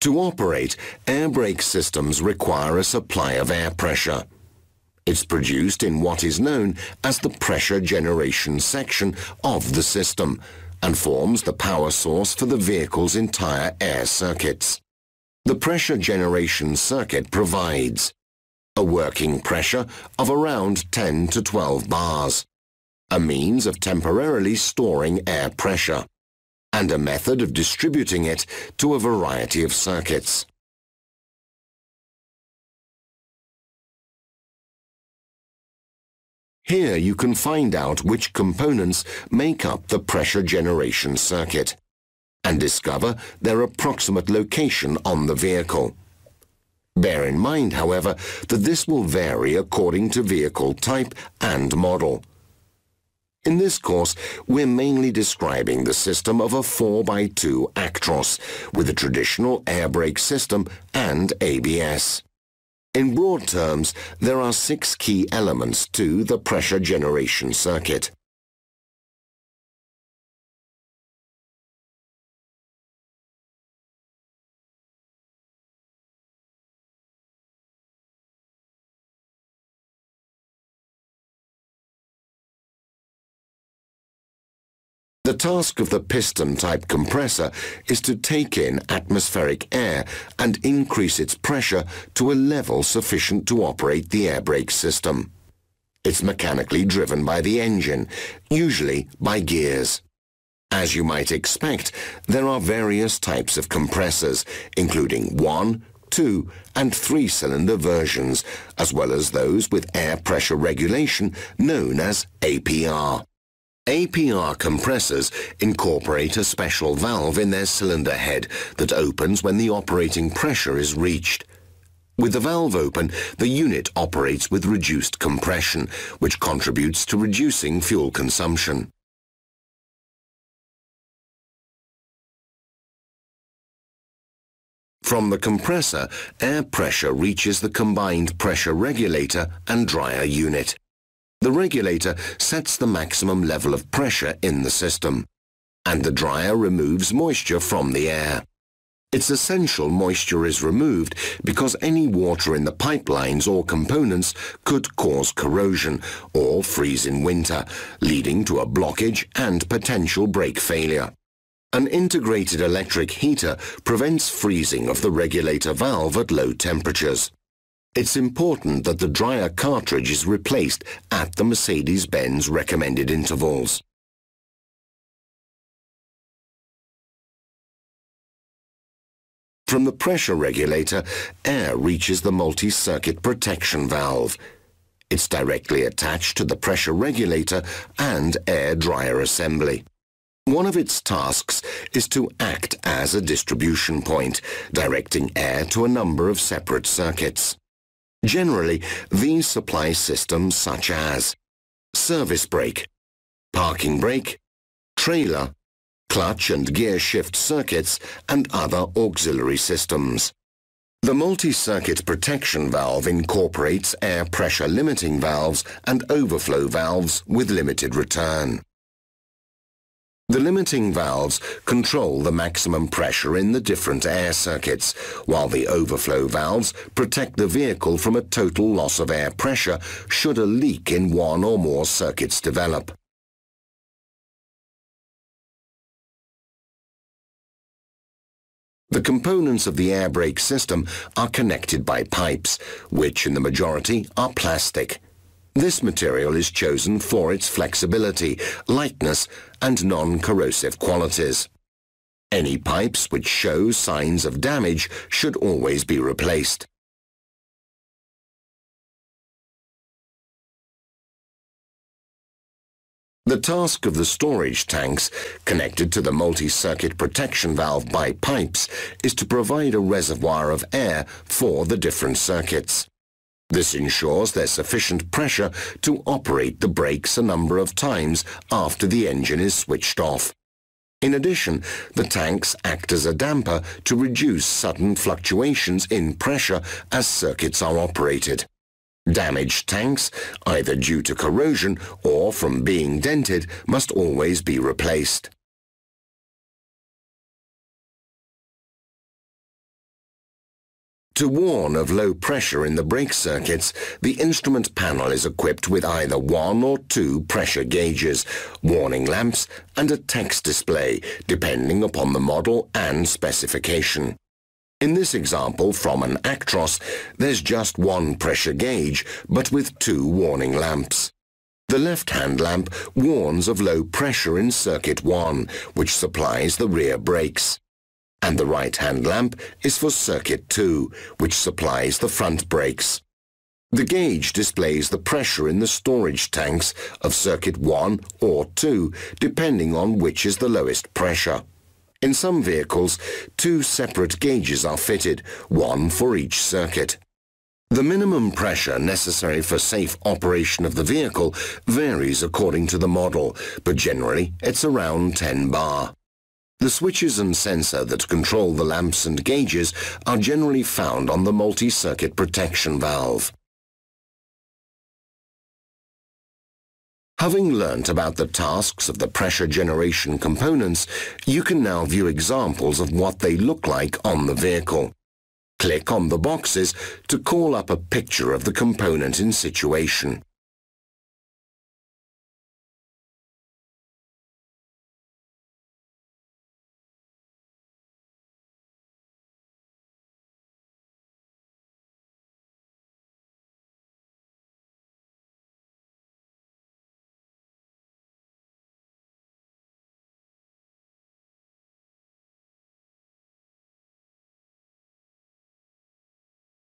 To operate, air brake systems require a supply of air pressure. It's produced in what is known as the pressure generation section of the system and forms the power source for the vehicle's entire air circuits. The pressure generation circuit provides a working pressure of around 10 to 12 bars, a means of temporarily storing air pressure, and a method of distributing it to a variety of circuits. Here you can find out which components make up the pressure generation circuit and discover their approximate location on the vehicle. Bear in mind, however, that this will vary according to vehicle type and model. In this course, we're mainly describing the system of a 4x2 Actros with a traditional air brake system and ABS. In broad terms, there are six key elements to the pressure generation circuit. The task of the piston-type compressor is to take in atmospheric air and increase its pressure to a level sufficient to operate the air brake system. It's mechanically driven by the engine, usually by gears. As you might expect, there are various types of compressors, including one, two and three-cylinder versions, as well as those with air pressure regulation known as APR. APR compressors incorporate a special valve in their cylinder head that opens when the operating pressure is reached. With the valve open, the unit operates with reduced compression, which contributes to reducing fuel consumption. From the compressor, air pressure reaches the combined pressure regulator and dryer unit. The regulator sets the maximum level of pressure in the system, and the dryer removes moisture from the air. It's essential moisture is removed because any water in the pipelines or components could cause corrosion or freeze in winter, leading to a blockage and potential brake failure. An integrated electric heater prevents freezing of the regulator valve at low temperatures. It's important that the dryer cartridge is replaced at the Mercedes-Benz recommended intervals. From the pressure regulator, air reaches the multi-circuit protection valve. It's directly attached to the pressure regulator and air dryer assembly. One of its tasks is to act as a distribution point, directing air to a number of separate circuits. Generally, these supply systems such as service brake, parking brake, trailer, clutch and gear shift circuits, and other auxiliary systems. The multi-circuit protection valve incorporates air pressure limiting valves and overflow valves with limited return. The limiting valves control the maximum pressure in the different air circuits, while the overflow valves protect the vehicle from a total loss of air pressure should a leak in one or more circuits develop. The components of the air brake system are connected by pipes, which in the majority are plastic. This material is chosen for its flexibility, lightness and non-corrosive qualities. Any pipes which show signs of damage should always be replaced. The task of the storage tanks, connected to the multi-circuit protection valve by pipes, is to provide a reservoir of air for the different circuits. This ensures there's sufficient pressure to operate the brakes a number of times after the engine is switched off. In addition, the tanks act as a damper to reduce sudden fluctuations in pressure as circuits are operated. Damaged tanks, either due to corrosion or from being dented, must always be replaced. To warn of low pressure in the brake circuits, the instrument panel is equipped with either one or two pressure gauges, warning lamps and a text display, depending upon the model and specification. In this example from an Actros, there's just one pressure gauge, but with two warning lamps. The left-hand lamp warns of low pressure in circuit 1, which supplies the rear brakes. And the right-hand lamp is for circuit 2, which supplies the front brakes. The gauge displays the pressure in the storage tanks of circuit 1 or 2, depending on which is the lowest pressure. In some vehicles, two separate gauges are fitted, one for each circuit. The minimum pressure necessary for safe operation of the vehicle varies according to the model, but generally it's around 10 bar. The switches and sensor that control the lamps and gauges are generally found on the multi-circuit protection valve. Having learnt about the tasks of the pressure generation components, you can now view examples of what they look like on the vehicle. Click on the boxes to call up a picture of the component in situation.